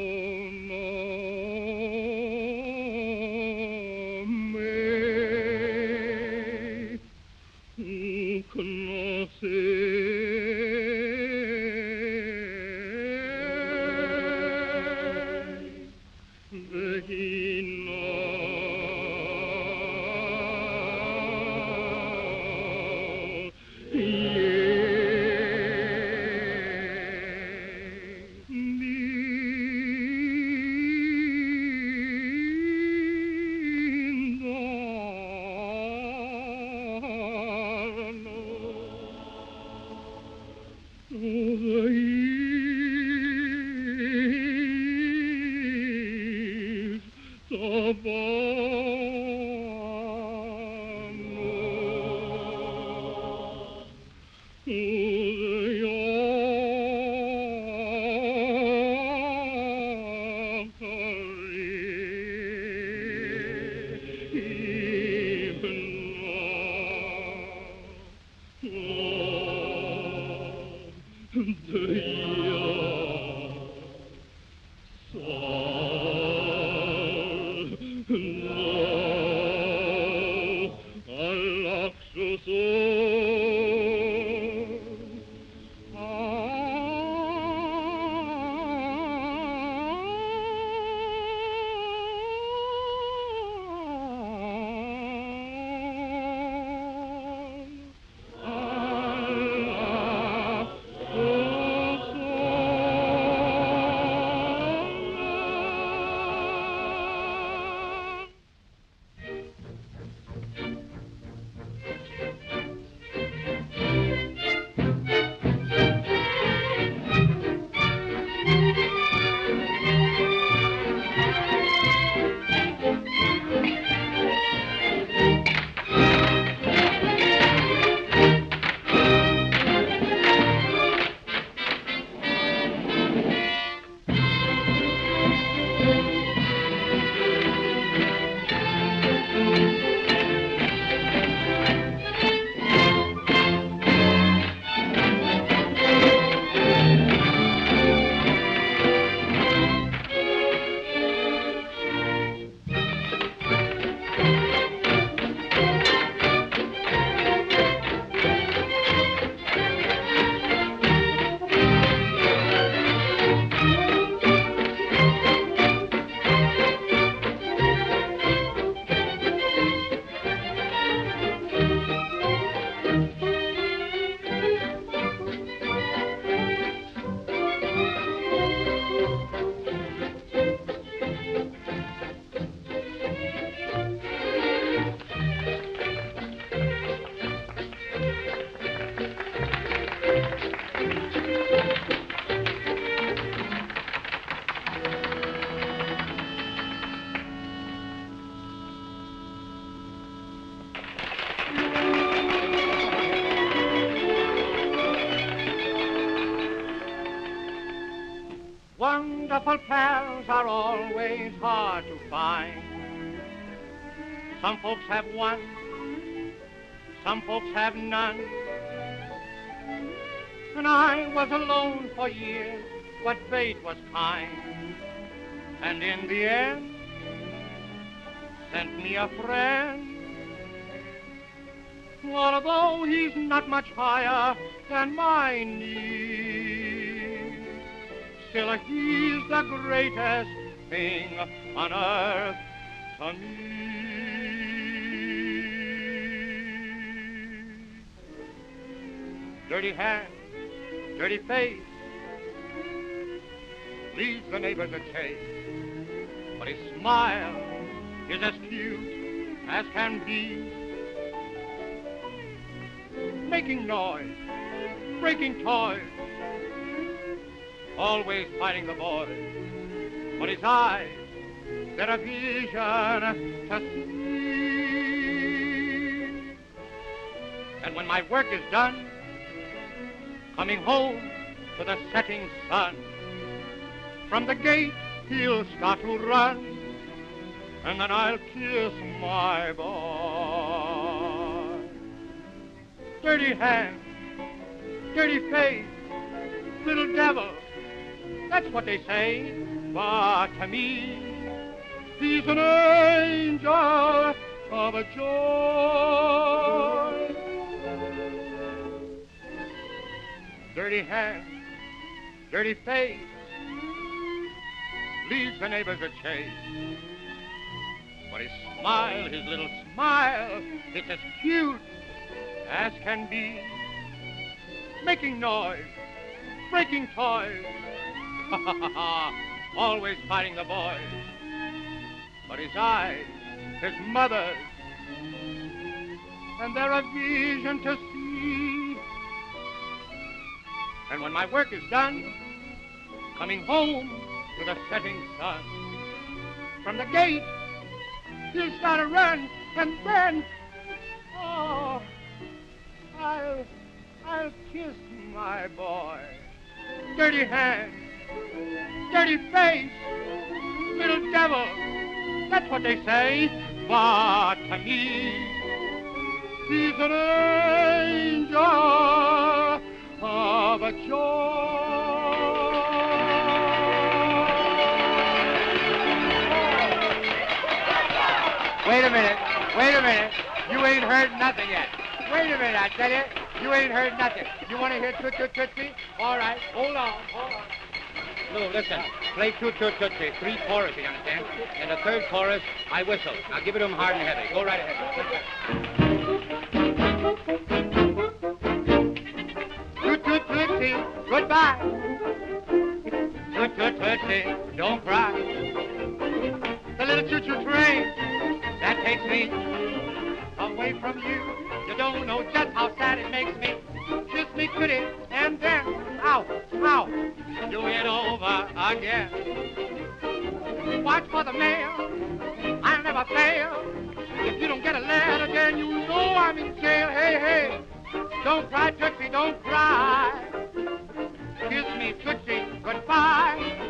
no. Have one, some folks have none. And I was alone for years, but fate was kind. And in the end, sent me a friend. Although he's not much higher than my knee, still he's the greatest thing on earth to me. Dirty hands, dirty face, leads the neighbors a chase, but his smile is as cute as can be. Making noise, breaking toys, always fighting the boys. But his eyes, they're a vision to see. And when my work is done, coming home to the setting sun, from the gate he'll start to run and then I'll kiss my boy. Dirty hands, dirty face, little devil, that's what they say. But to me, he's an angel of a joy. Dirty hands, dirty face, leads the neighbors a chase. But his smile, his little smile, it's as cute as can be. Making noise, breaking toys, always fighting the boys. But his eyes, his mother's, and they're a vision to see. And when my work is done, coming home to the setting sun, from the gate he'll start a run, and then, oh, I'll, I'll kiss my boy. Dirty hands, dirty face, little devil, that's what they say. But to me, he's an angel of joy. Wait a minute. Wait a minute. You ain't heard nothing yet. Wait a minute, I tell you. You ain't heard nothing. You want to hear Toot Toot Tootsie? All right. Hold on. Hold on. Lou, listen. Play Toot Toot Tootsie. Three choruses, you understand? And the third chorus, I whistle. Now give it to him hard and heavy. Go right ahead. Toot Toot Tootsie. Goodbye. Toot Toot Tootsie, don't cry. The little choo-choo train. That takes me away from you. You don't know just how sad it makes me. Kiss me pretty and then, ow, ow, do it over again. Watch for the mail. I'll never fail. If you don't get a letter, then you know I'm in jail. Hey, hey, don't cry, Tootsie, don't cry. Kiss me, Tootsie, goodbye.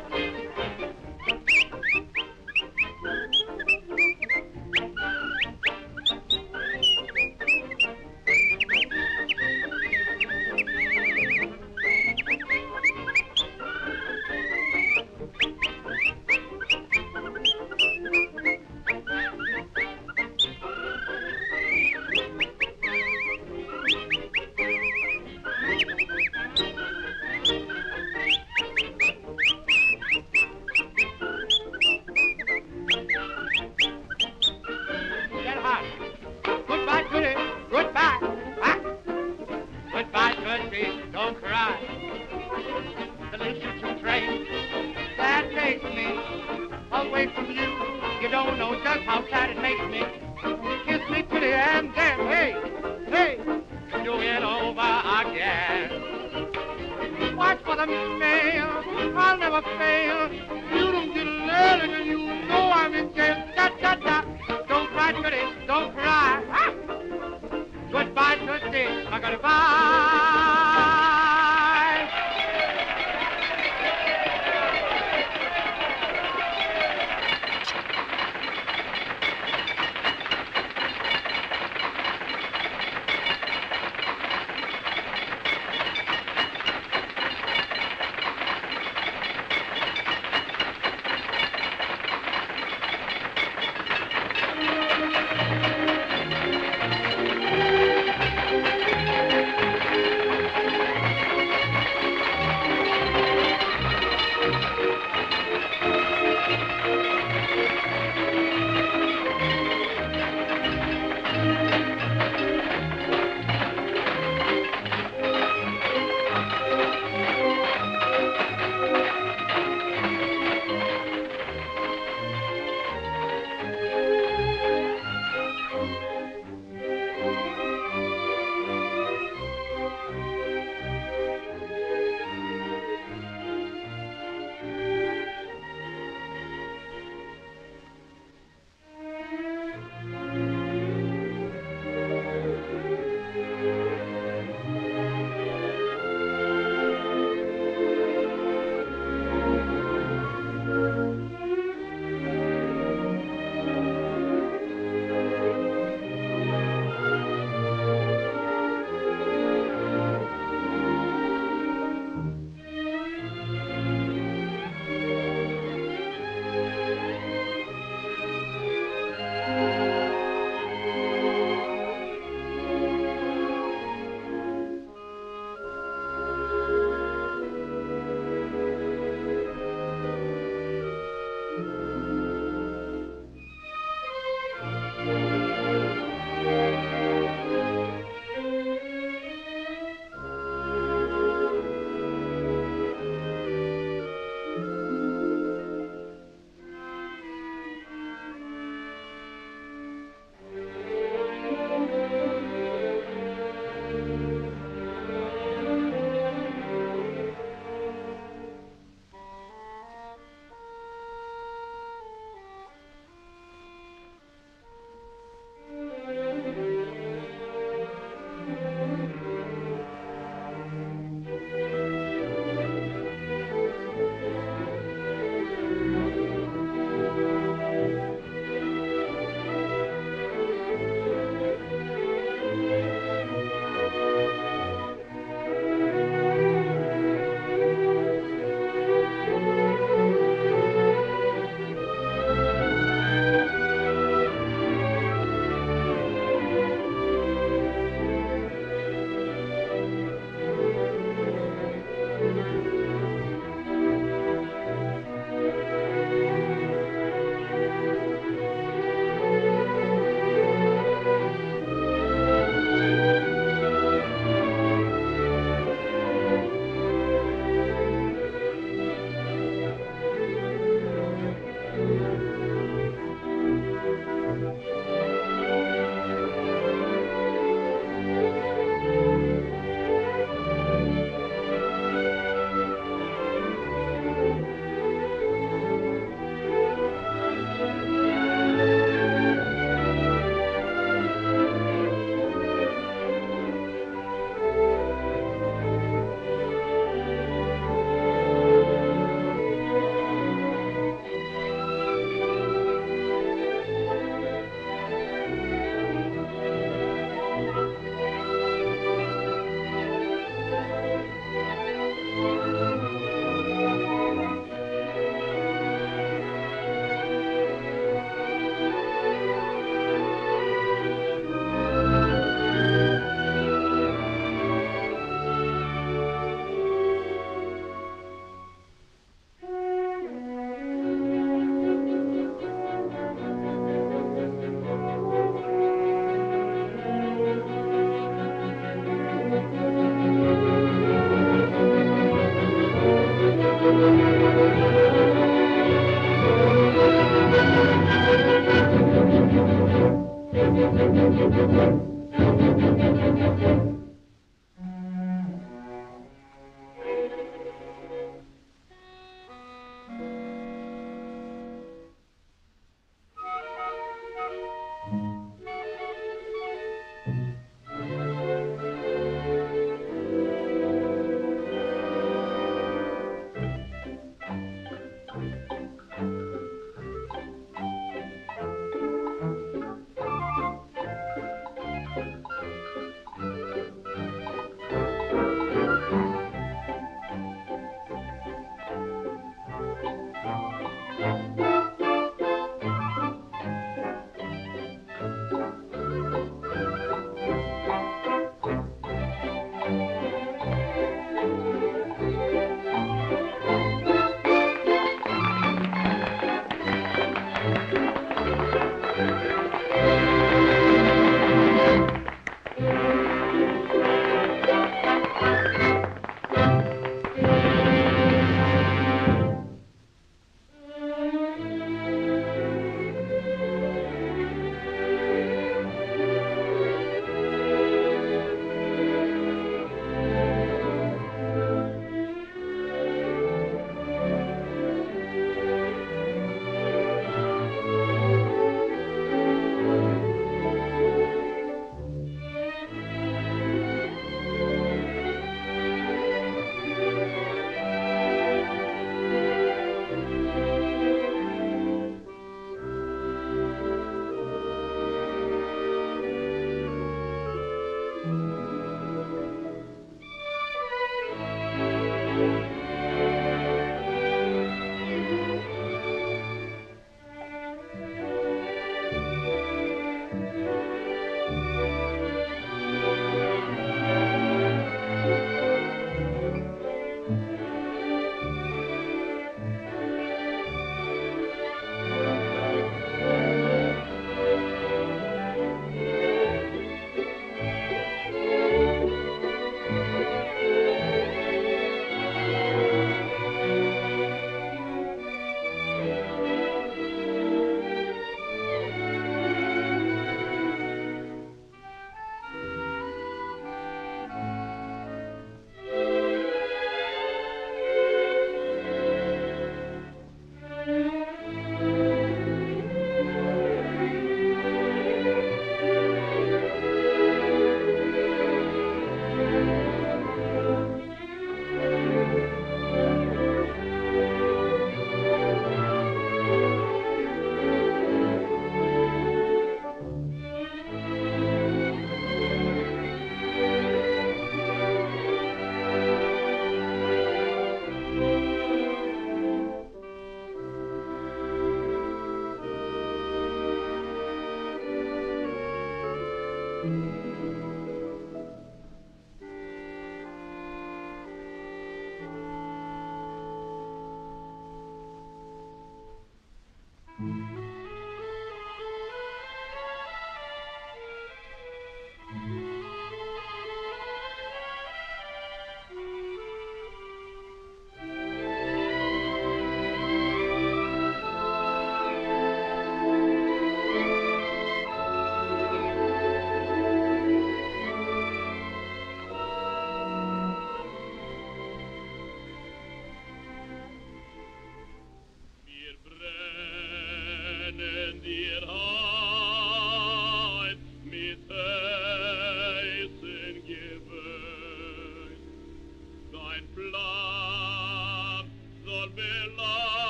Tootsie,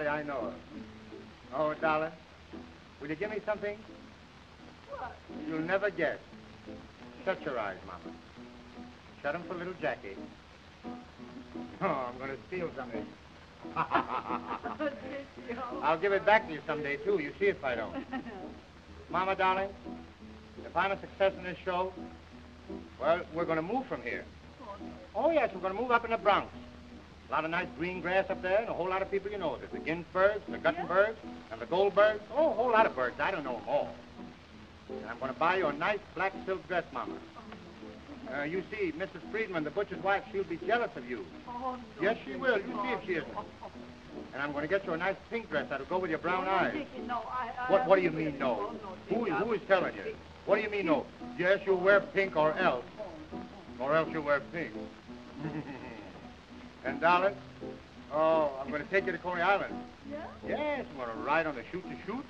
anybody I know of. Oh, darling, will you give me something? What? You'll never guess. Shut your eyes, Mama. Shut 'em for little Jackie. Oh, I'm going to steal something. I'll give it back to you someday, too. You see if I don't. Mama, darling, if I'm a success in this show, well, we're going to move from here. Oh, yes, we're going to move up in the Bronx. A lot of nice green grass up there and a whole lot of people you know. There's the Ginsbergs, the Guttenbergs, and the Goldbergs. Oh, a whole lot of birds. I don't know them all. And I'm going to buy you a nice black silk dress, Mama. Uh, you see, Mrs. Friedman, the butcher's wife, she'll be jealous of you. Oh, no. Yes, she will. You see if she isn't. And I'm going to get you a nice pink dress that'll go with your brown eyes. No, I, I What, what do you mean, no? Who, who is telling you? What do you mean, no? Yes, you'll wear pink or else. Or else you'll wear pink. and, darling, oh, I'm going to take you to Coney Island. Yeah? Yes, I'm going to ride on the shoot-the-chutes.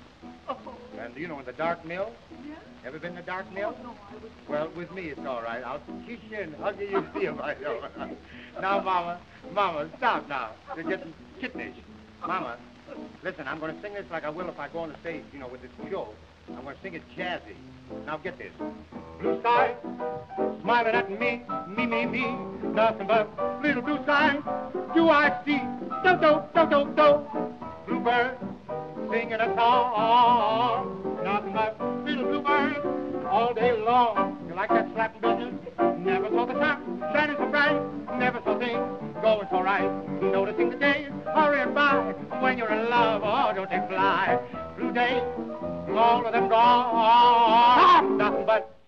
Oh, And, you know, in the dark mill. yeah? Ever been in the dark mill? Oh, no, I was... Well, with me, it's all right. I'll kiss you and hug you, you I don't. now, Mama, Mama, stop now. You're getting kittenish. Mama, listen, I'm going to sing this like I will if I go on the stage, you know, with this show. I'm to sing it jazzy. Now, get this. Blue sky, smiling at me, me, me, me. Nothing but little blue sky do I see. Do, do, do, do, do. Bluebird singing a song. Nothing but little bluebird all day long. You like that slapping business? Never saw the sun shining so bright. Never saw things going so right. Noticing the days hurrying by. When you're in love, oh, don't they fly? Blue days, all of them gone. Nothing but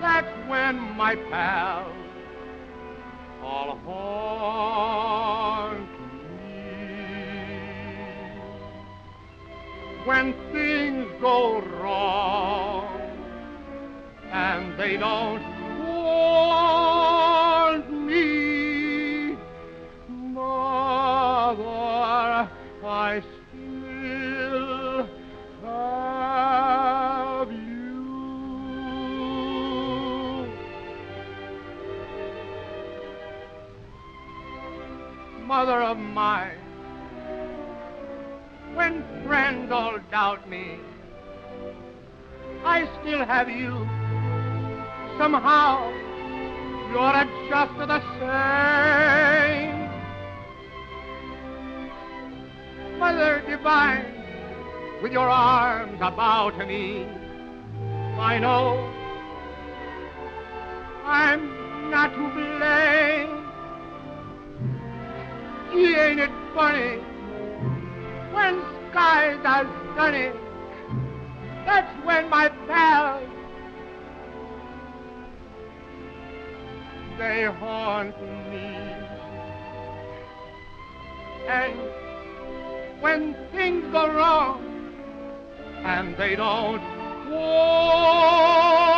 That's when my pals all haunt me. When things go wrong and they don't of mine, when friends all doubt me, I still have you. Somehow, you're just the same. Mother divine, with your arms about me, I know I'm not to blame. Gee, ain't it funny when skies are sunny? That's when my pals they haunt me. And when things go wrong and they don't want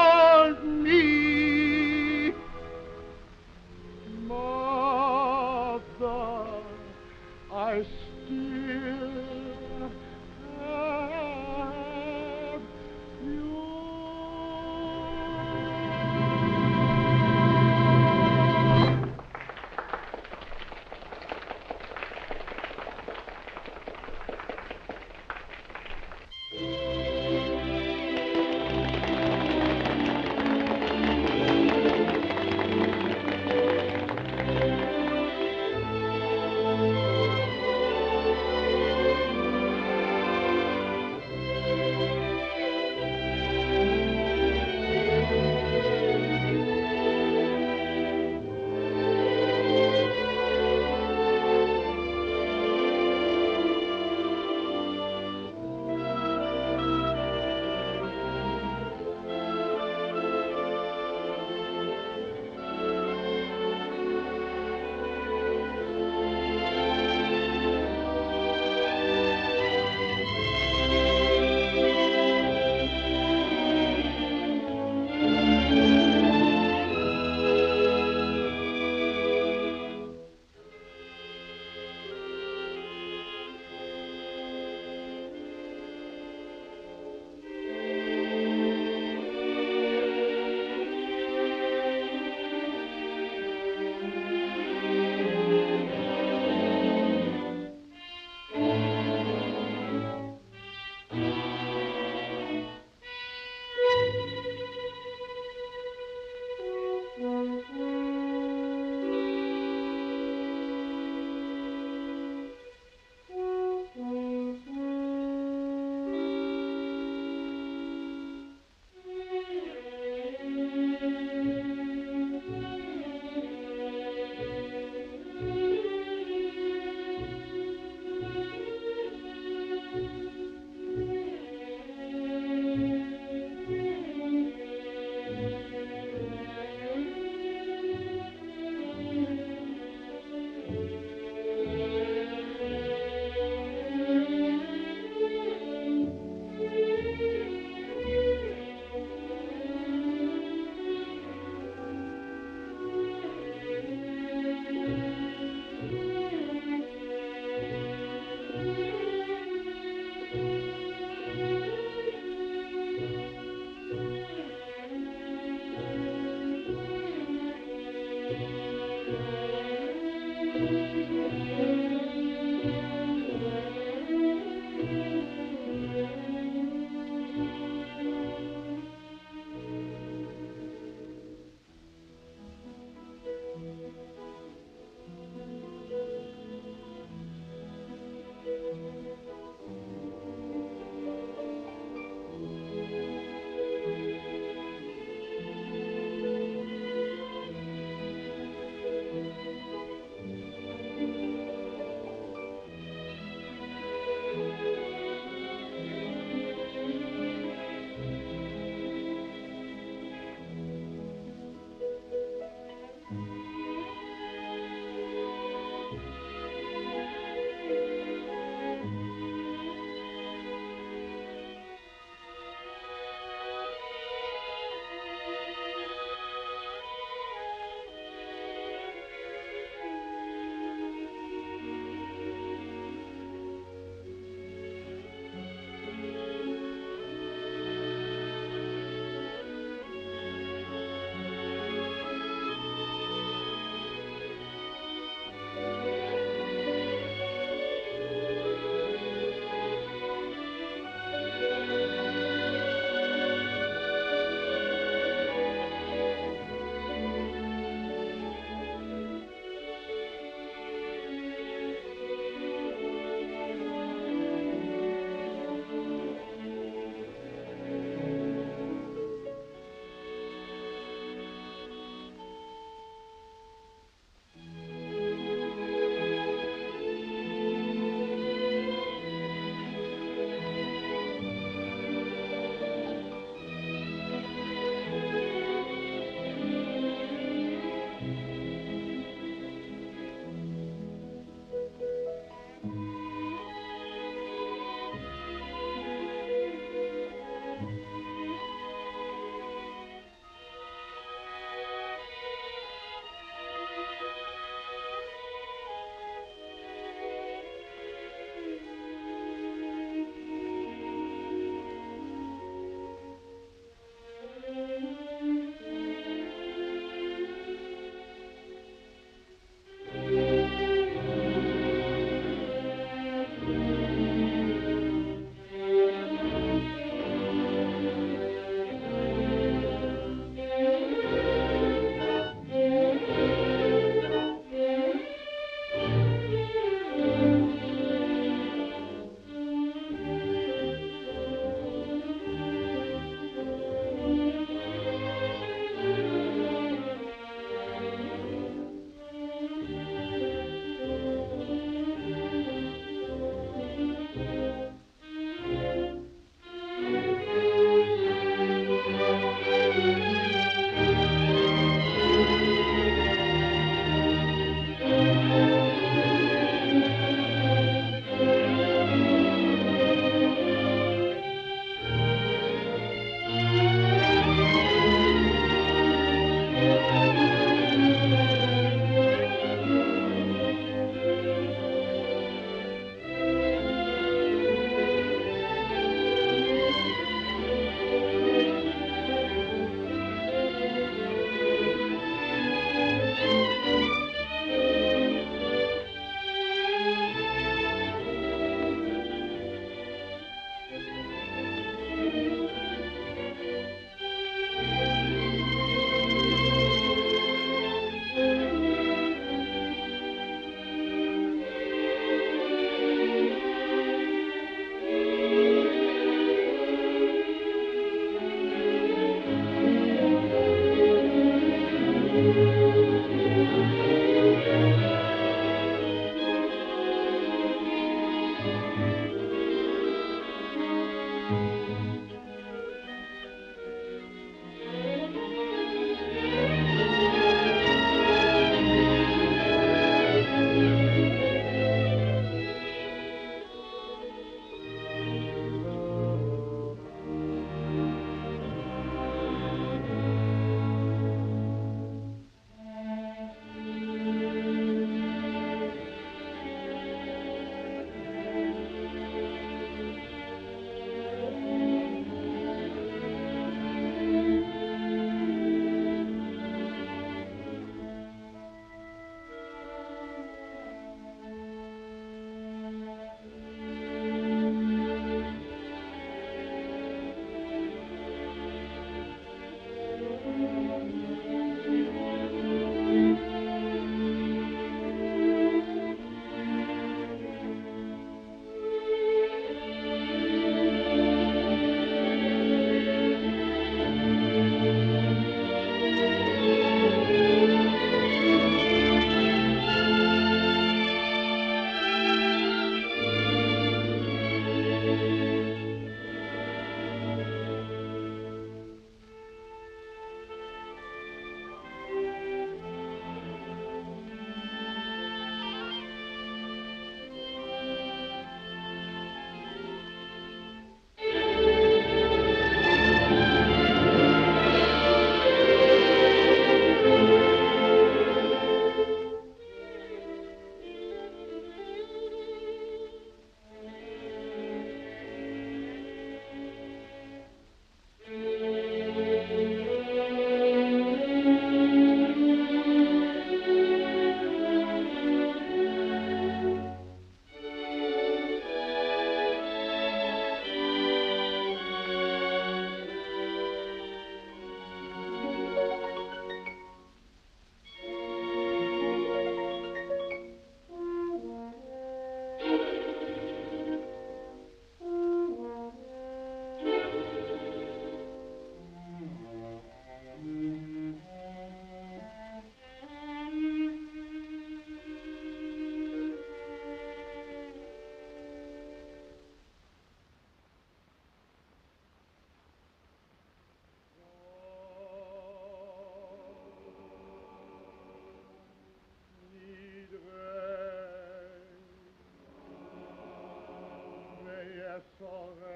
Vakino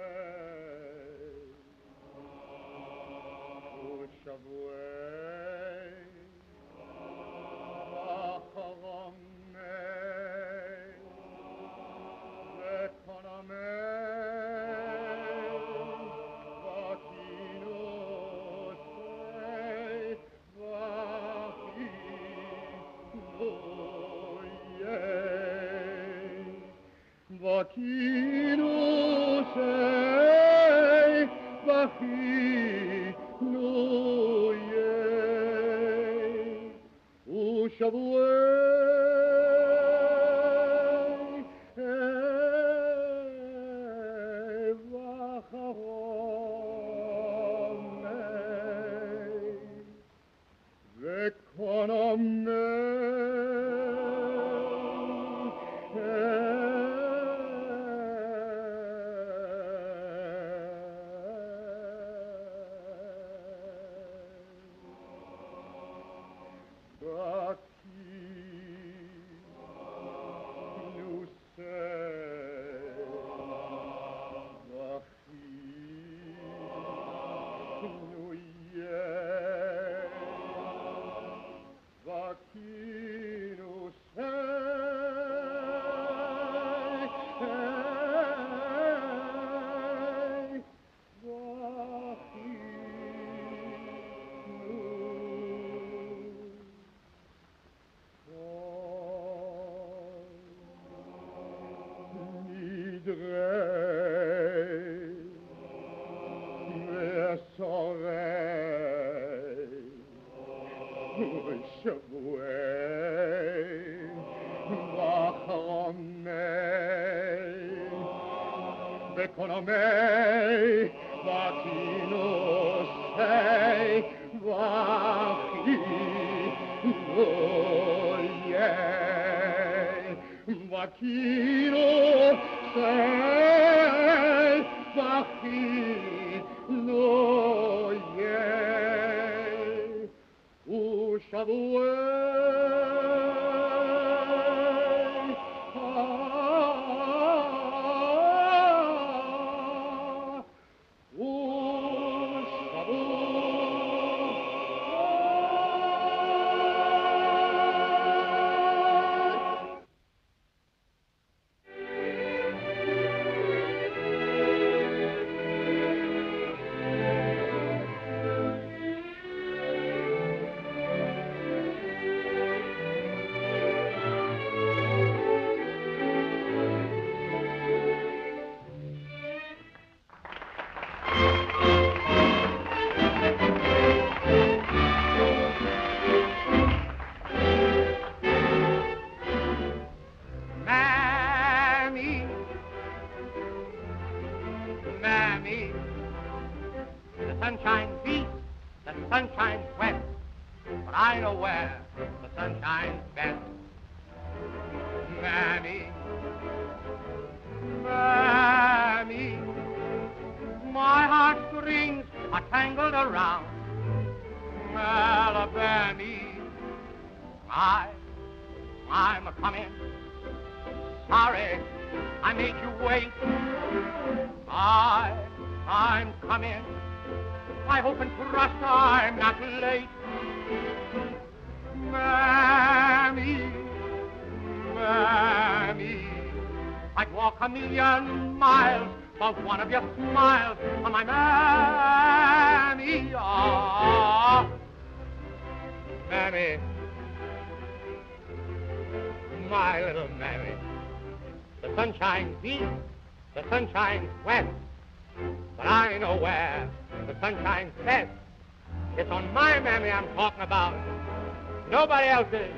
nobody else's.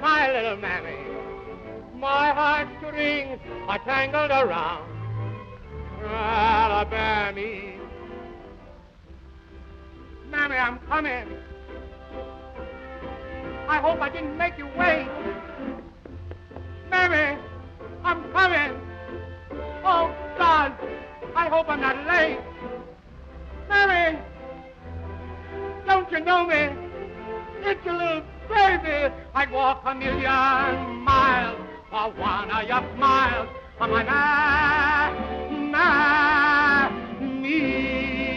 My little mammy, my heartstrings are tangled around Alabama. Mammy, I'm coming. I hope I didn't make you wait. Mammy, I'm coming. Oh, God, I hope I'm not late. Mammy, don't you know me? It's a little baby, I'd walk a million miles for one of your smiles. For my man, man, me.